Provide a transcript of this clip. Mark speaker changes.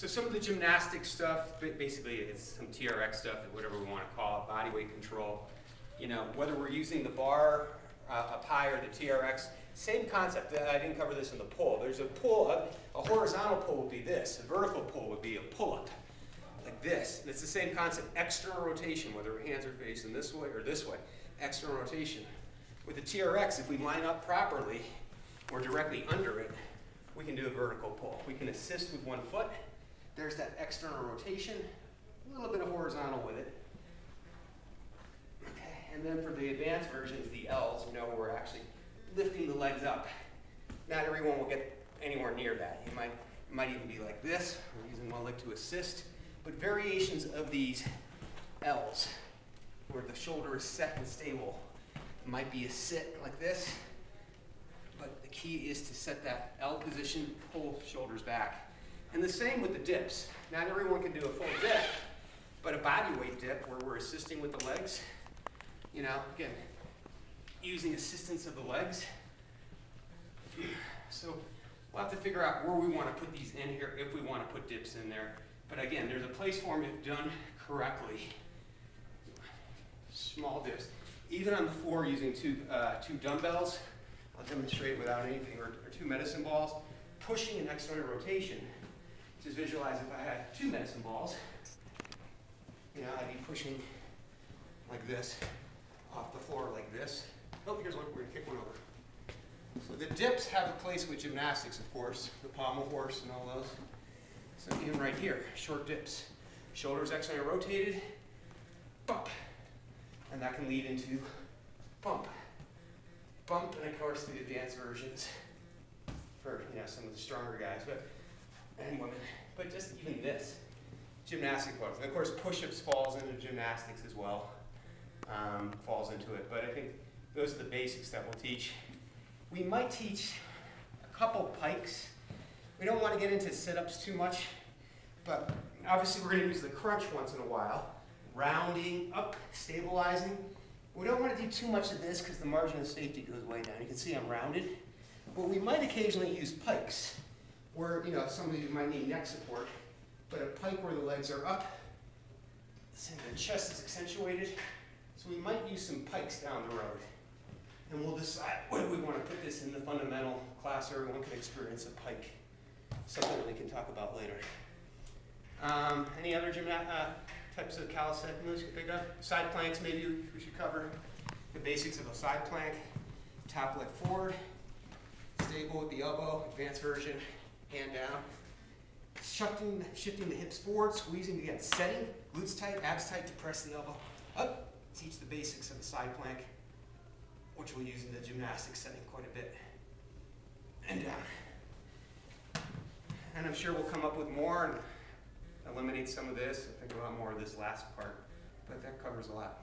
Speaker 1: So some of the gymnastic stuff, basically it's some TRX stuff, whatever we want to call it, body weight control. You know, whether we're using the bar uh, up high or the TRX, same concept. Uh, I didn't cover this in the pull. There's a pull, a, a horizontal pull would be this. A vertical pull would be a pull-up, like this. And it's the same concept, external rotation, whether hands are facing this way or this way, external rotation. With the TRX, if we line up properly, or directly under it, we can do a vertical pull. We can assist with one foot. There's that external rotation, a little bit of horizontal with it. Okay, and then for the advanced versions, the L's, you know, where we're actually lifting the legs up. Not everyone will get anywhere near that. You might, it might even be like this, or using one leg to assist. But variations of these L's, where the shoulder is set and stable, might be a sit like this, but the key is to set that L position, pull shoulders back. And the same with the dips. Not everyone can do a full dip, but a body weight dip where we're assisting with the legs, you know, again, using assistance of the legs. So we'll have to figure out where we want to put these in here if we want to put dips in there. But again, there's a place for them if done correctly. Small dips. Even on the floor using two, uh, two dumbbells, I'll demonstrate without anything, or, or two medicine balls, pushing an external rotation. Just visualize if I had two medicine balls, you know, I'd be pushing like this, off the floor like this. Oh, here's one, we're gonna kick one over. So the dips have a place with gymnastics, of course, the pommel horse and all those. So even right here, short dips. Shoulders externally rotated, bump. And that can lead into bump bump, and of course the advanced versions for you know some of the stronger guys, but and women. But just even this, gymnastic ones. And of course, push-ups falls into gymnastics as well. Um, falls into it. But I think those are the basics that we'll teach. We might teach a couple pikes. We don't want to get into sit-ups too much, but obviously we're going to use the crunch once in a while. Rounding up, stabilizing. We don't want to do too much of this because the margin of safety goes way down. You can see I'm rounded. But we might occasionally use pikes where, you know, some of you might need neck support, but a pike where the legs are up, the chest is accentuated. So we might use some pikes down the road. And we'll decide whether we want to put this in the fundamental class or everyone can experience a pike. Something that we can talk about later. Um, any other uh, types of calisthenic moves you think of. Side planks, maybe we should cover the basics of a side plank. Top leg forward, stable with the elbow, advanced version, hand down. Shifting, shifting the hips forward, squeezing again, setting, glutes tight, abs tight to press the elbow up. Teach the basics of the side plank, which we'll use in the gymnastics setting quite a bit. And down. And I'm sure we'll come up with more and eliminate some of this, I think a lot more of this last part, but that covers a lot.